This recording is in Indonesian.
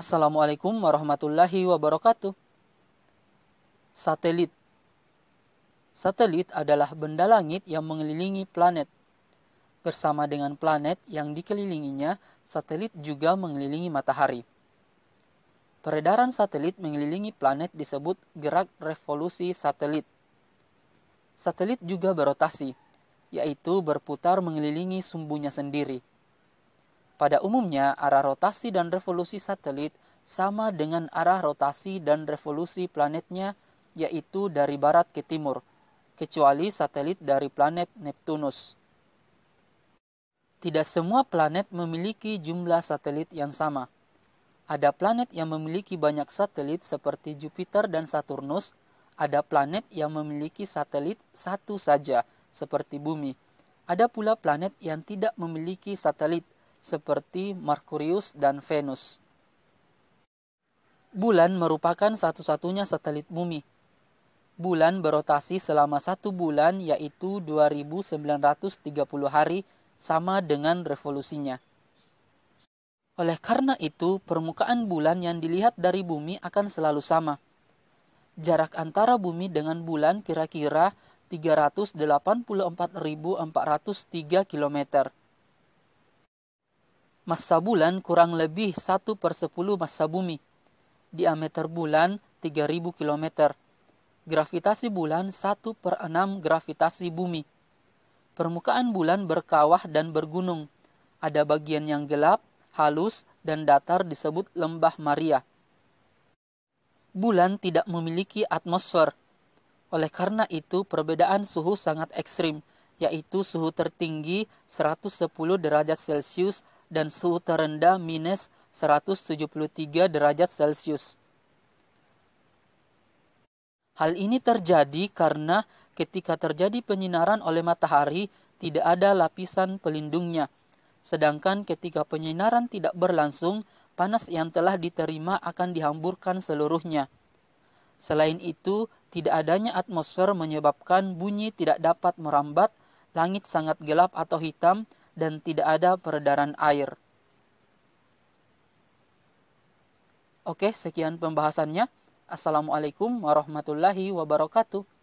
Assalamualaikum warahmatullahi wabarakatuh. Satelit Satelit adalah benda langit yang mengelilingi planet. Bersama dengan planet yang dikelilinginya, satelit juga mengelilingi matahari. Peredaran satelit mengelilingi planet disebut gerak revolusi satelit. Satelit juga berotasi, yaitu berputar mengelilingi sumbunya sendiri. Pada umumnya, arah rotasi dan revolusi satelit sama dengan arah rotasi dan revolusi planetnya, yaitu dari barat ke timur, kecuali satelit dari planet Neptunus. Tidak semua planet memiliki jumlah satelit yang sama. Ada planet yang memiliki banyak satelit seperti Jupiter dan Saturnus, ada planet yang memiliki satelit satu saja seperti Bumi. Ada pula planet yang tidak memiliki satelit seperti Merkurius dan Venus. Bulan merupakan satu-satunya satelit bumi. Bulan berotasi selama satu bulan yaitu 2930 hari sama dengan revolusinya. Oleh karena itu, permukaan bulan yang dilihat dari bumi akan selalu sama. Jarak antara bumi dengan bulan kira-kira 384.403 km massa bulan kurang lebih 1 per 10 massa bumi. Diameter bulan 3000 km. Gravitasi bulan 1 per 6 gravitasi bumi. Permukaan bulan berkawah dan bergunung. Ada bagian yang gelap, halus, dan datar disebut lembah Maria. Bulan tidak memiliki atmosfer. Oleh karena itu, perbedaan suhu sangat ekstrim, yaitu suhu tertinggi 110 derajat Celcius dan suhu terendah minus 173 derajat Celcius. Hal ini terjadi karena ketika terjadi penyinaran oleh matahari tidak ada lapisan pelindungnya. Sedangkan ketika penyinaran tidak berlangsung, panas yang telah diterima akan dihamburkan seluruhnya. Selain itu, tidak adanya atmosfer menyebabkan bunyi tidak dapat merambat, langit sangat gelap atau hitam, dan tidak ada peredaran air. Oke, sekian pembahasannya. Assalamualaikum warahmatullahi wabarakatuh.